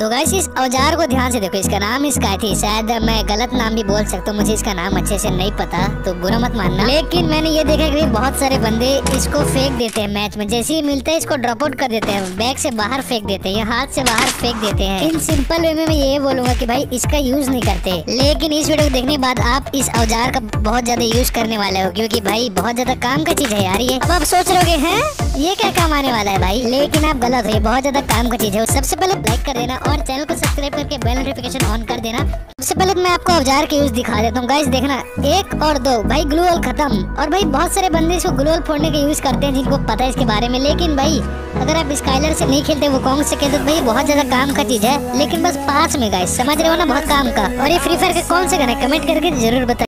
तो गाइस इस औज़ार को ध्यान से देखो, इसका नाम इसका थी शायद मैं गलत नाम भी बोल सकता हूँ, मुझे इसका नाम अच्छे से नहीं पता तो बुरा मत मानना। लेकिन मैंने ये देखा कि बहुत सारे बंदे इसको फेंक देते हैं मैच में, जैसे ही मिलता है, इसको ड्रॉप आउट कर देते हैं बैग से बाहर फेंक देते हैं हाथ से बाहर फेंक देते हैं। इन सिंपल वे में मैं ये बोलूँगा कि भाई, इसका यूज़ नहीं करते। लेकिन इस वीडियो को देखने के बाद आप इस औज़ार का बहुत ज़्यादा यूज़ करने वाले हो, क्योंकि भाई, बहुत ज़्यादा काम का चीज़ है यार ये। अब आप सोच रहे हैं? ये क्या काम आने वाला है भाई? लेकिन आप गलत हो बहुत ज़्यादा काम का चीज़ है। सबसे पहले लाइक कर देना और चैनल को सब्सक्राइब करके बेल नोटिफिकेशन ऑन कर देना। सबसे पहले मैं आपको औज़ार के यूज़ दिखा देता हूँ। गाइस देखना, एक और दो। भाई ग्लू ग्लूअल खत्म। और भाई, बहुत सारे बंदे इसको ग्लूअल फोड़ने का यूज़ करते हैं, जिनको पता है इसके बारे में। लेकिन भाई, अगर आप स्काइलर से नहीं खेलते, वो कौन से खेलते तो भाई, बहुत ज़्यादा काम का चीज़ है। लेकिन बस पास में गाइस समझ रहे हो ना, बहुत काम का। और ये फ्री फायर के कौन से गाने कमेंट करके ज़रूर बताए